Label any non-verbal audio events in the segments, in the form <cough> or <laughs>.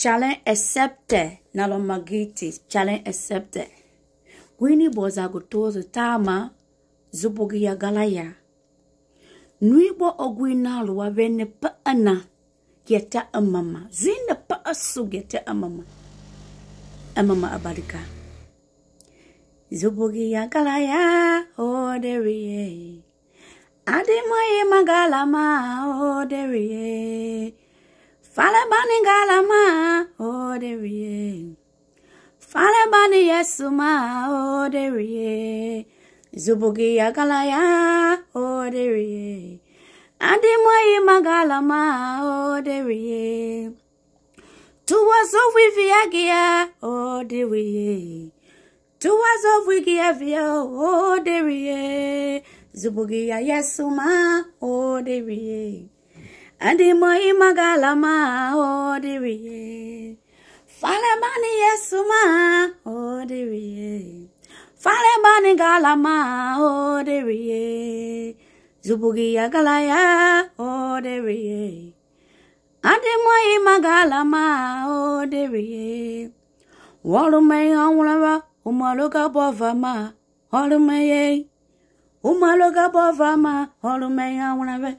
challenge accepted nalo magiti challenge accepted gwini boza gutozo tama zubugi ya galaya nuibo ogwi nalo wabene paana geta amama zina paasu geta amama amama abarika zubugi ya galaya oderiye oh, adimoye magalama oderiye oh, Fale bani galama, de rie. Fale bani yesuma, de rie. Zubugi agalaya, oh derie. Adimwayi magalama, oh derie. Tuwa zofi viagia, oh derie. Tuwa zofi giavia, oh derie. Zubugi yesuma, de rie. adịmọ ịmagala ma ọ dịrị ya falemani yesu ma ọ dịrị ya falemani gala ma ọ dịrị ya zubugi ya gala ya ọ dịrị ya adịmọ ịmagala ma ọ dịrị ya wọrụmeghe ọnwụrụwa ụmụalụga bọva ma ọrụmeghe ụmụalụga bọva ma ọrụmeghe ọnwụrụwa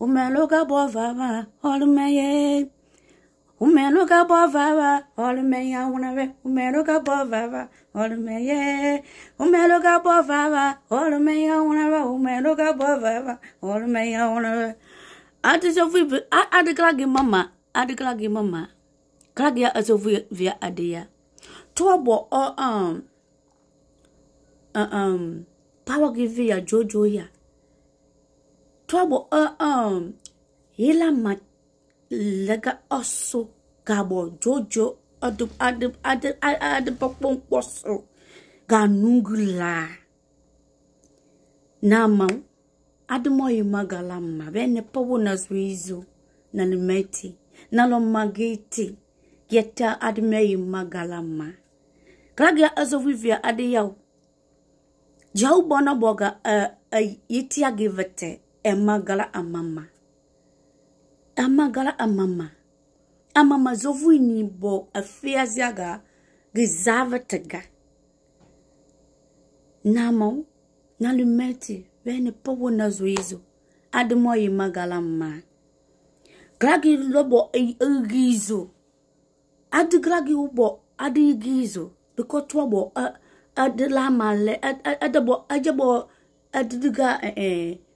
umeluga bovava olmeye umeluga bovava olmeya unave umeluga mama adiklagi mama klagia asofu via o um um power give ya jojo ya trouble uh, um hela ma lega ọsụ gabọ jojo ga ganugula na ma adịmọghị magalama mma bene pọbụ na zuru izu na nimeti nalọmageti geta adịmọghị magala mma vivia azovivia adịghị jau bọna bọga uh, uh, itiagivete emagala amama amagala amama amama zovuni bo afiaziaga gezavertiga namo na lumeti vene powo na yi zoizo adimo yi ma gala magala mma eyi lobo igizo adi gragi bɔ adi bɔ ma igizo biko tuobo adilama le adabo ajabo ga ɛɛ. Eh, eh.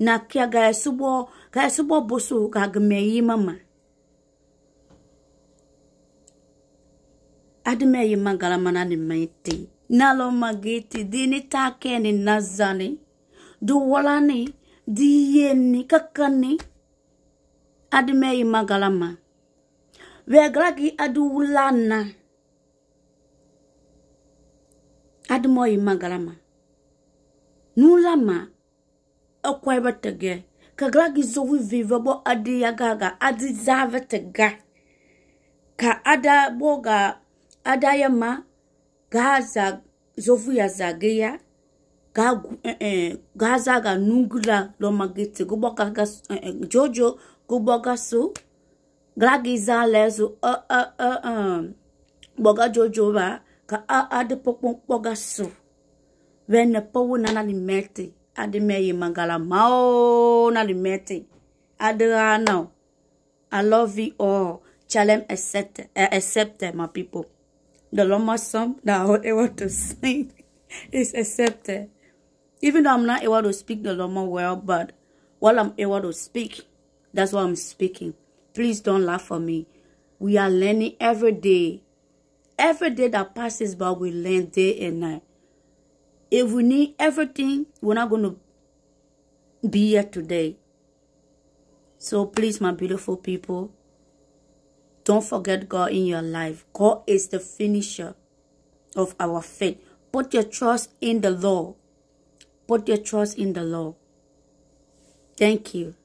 na kia ga subo ga subo boso ga ma mama adme yi mangala mana ni maiti nalo magiti dini takeni nazani du walani di yeni kakani adme yi magalama vegragi adu wulana admo yi magalama nulama ekɔe be tege keglagi zovi vive bo aɖi yagaga adiza ve tega ka aɖa bo ga aɖa ya ma ga gaza zovi za ge ya ga eh, eh gaza ga ga nugla lomagete gobo gaga eh, eh jojo gobo gaso glagi za le zo uh, eh, uh, uh, uh. boga jojo ba ka aɖe ga gaso ve ne pɔwo nana ni mɛte ademe yi mangala mao na lumete. Adrana. I love you all. Challenge accept, uh, eh, accepted, eh, my people. The longest song that I want to sing <laughs> is accepted. Even though I'm not able to speak the Loma well, but while I'm able to speak, that's what I'm speaking. Please don't laugh for me. We are learning every day. Every day that passes by, we learn day and night. If we need everything, we're not going to be here today. So please, my beautiful people, don't forget God in your life. God is the finisher of our faith. Put your trust in the Lord. Put your trust in the Lord. Thank you.